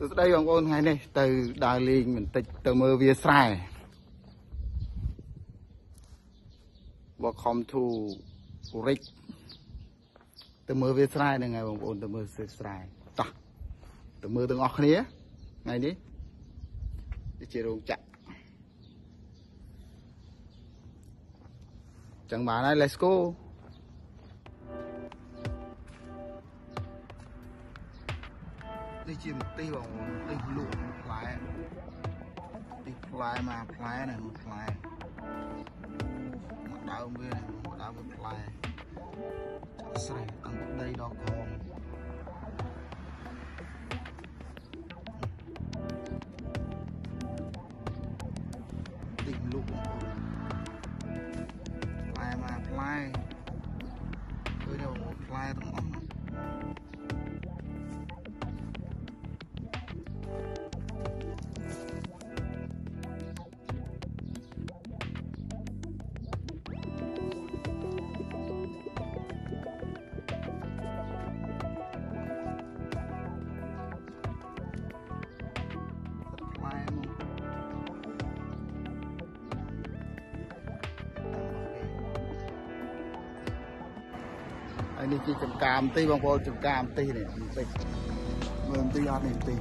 សួស្តីបងប្អូនថ្ងៃនេះទៅដើរលេងបន្តិចទៅមើលវាស្រែ Welcome to Rick ទៅមើលវាស្រែហ្នឹងហើយបងប្អូនទៅមើលស្រែតោះទៅមើលទាំងអស់គ្នាថ្ងៃនេះនេះជារោងចក្រចឹងបានហើយ let's go ជាម្ទេសបងប្អូនម្ទេសលក់ផ្លែម្ទេសផ្លែមកផ្លែណាផ្លែមកដើមវាមកដើមវាផ្លែចាក់ស្រេះតាំងពីដីដល់ក្រោមទីលក់បងប្អូនផ្លែមកផ្លែឃើញបងប្អូនផ្លែទាំងអស់ ហើយនេះជាចំការម្ទេសបងប្អូនចំការម្ទេសនេះម្ទេសមើលម្ទេសអត់នេះម្ទេស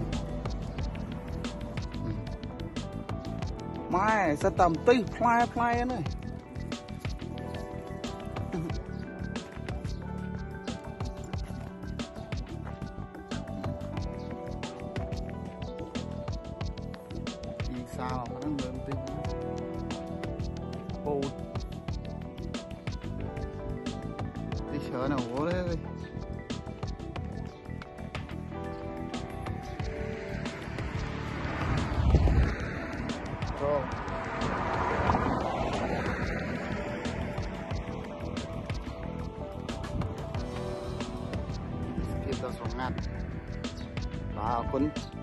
ម៉ែសិតតែម្ទេសផ្លែផ្លែហ្នឹងពីខ្សោហ្នឹងមើលម្ទេសពោត ទីច្រើនណាស់អូយចូល